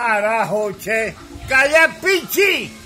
Arajoche, calla pichi.